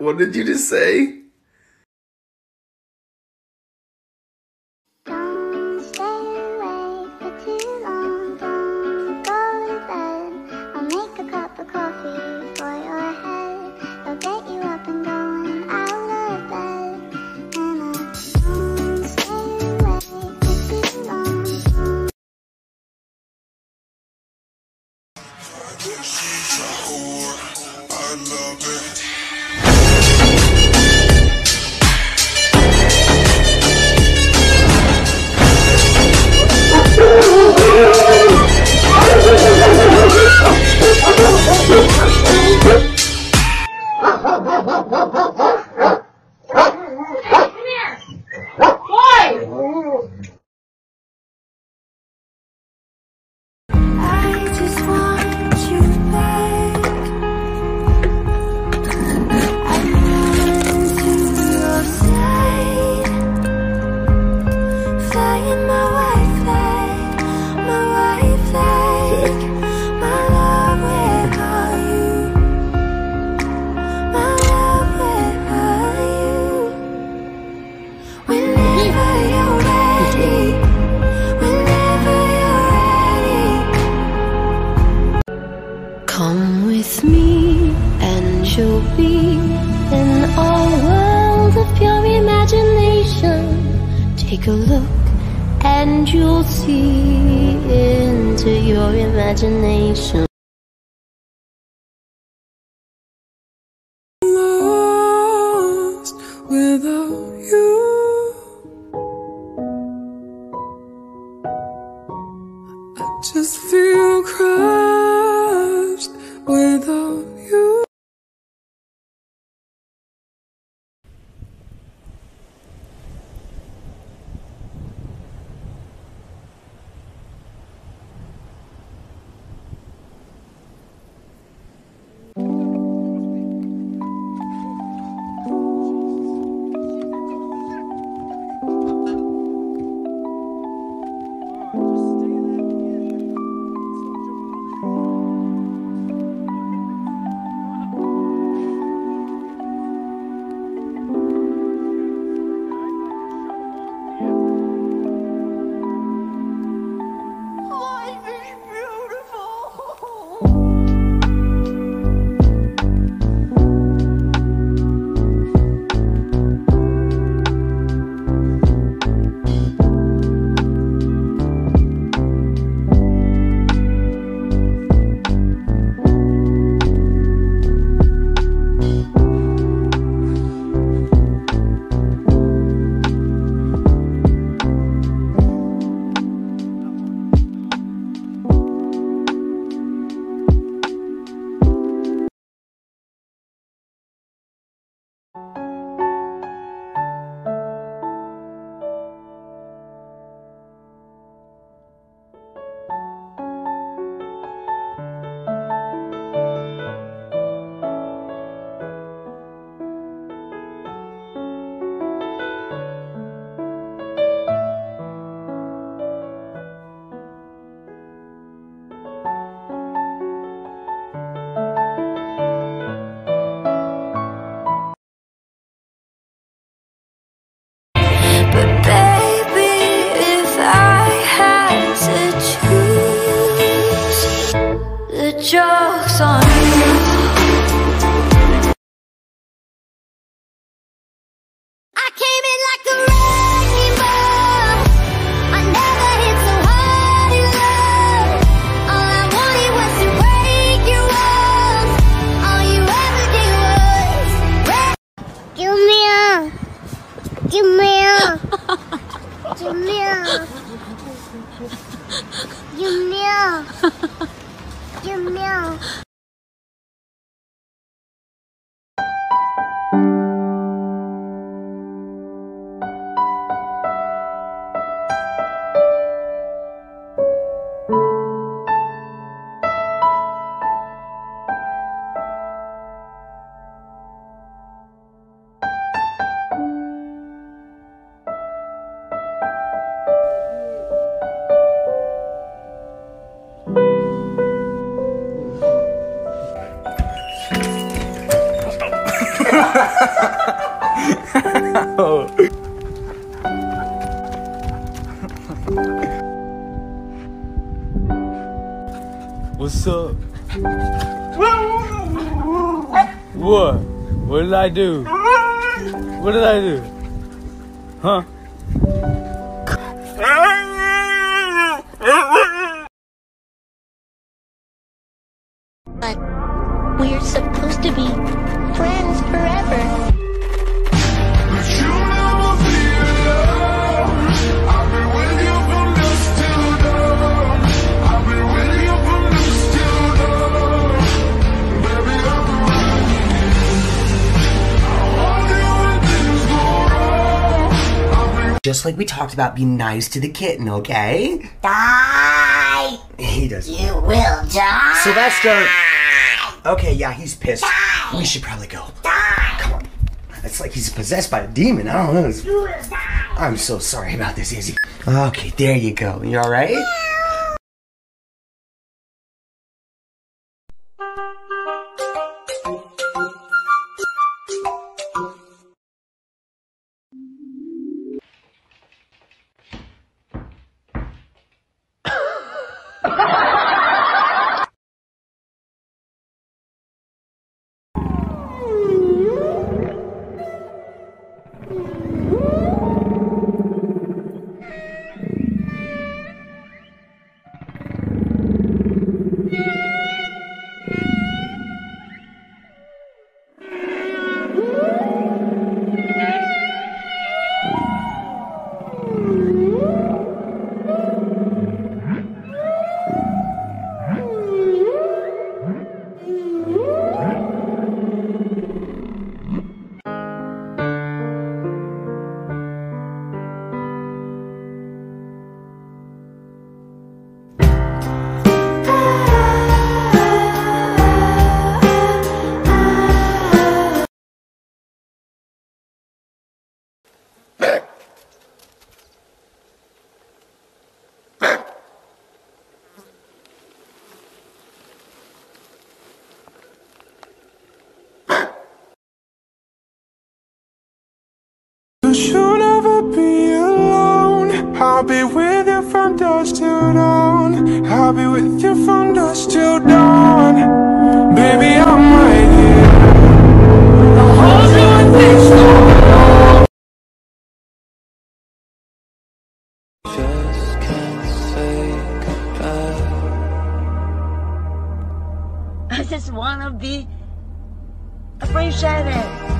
What did you just say? a look and you'll see into your imagination. Lost with 救命救命救命救命 I do? What did I do? Huh? Just like we talked about, be nice to the kitten, okay? Die! He does. You will die! Sylvester! Okay, yeah, he's pissed. We should probably go. Die! Come on. It's like he's possessed by a demon. I don't know. You will die. I'm so sorry about this, Izzy. Okay, there you go. You alright? But I'll be with you from dusk till dawn. I'll be with you from dusk till dawn. Baby, I'm right here. I'll hold you. Just can't say goodbye. I just wanna be appreciated.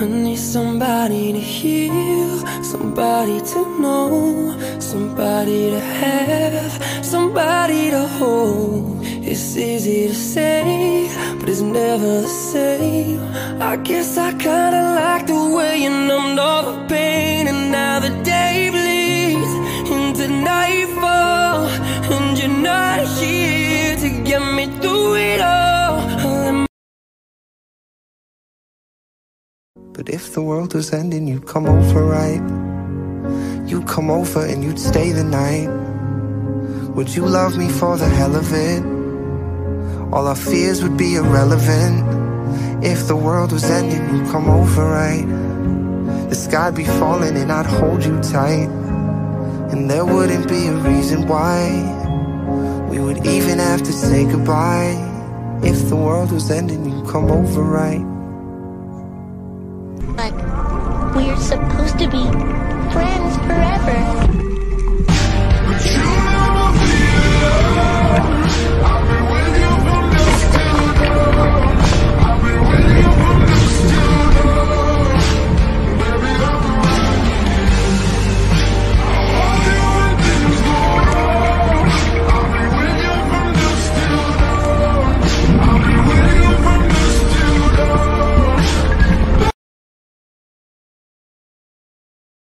I need somebody to heal, somebody to know, somebody to have, somebody to hold. It's easy to say, but it's never the same. I guess I kinda like the way you numbed all the pain, and now the day bleeds into nightfall, and you're not here to get me through it all. If the world was ending, you'd come over, right? You'd come over and you'd stay the night. Would you love me for the hell of it? All our fears would be irrelevant. If the world was ending, you'd come over, right? The sky'd be falling and I'd hold you tight. And there wouldn't be a reason why we would even have to say goodbye. If the world was ending, you'd come over, right? We're supposed to be friends forever.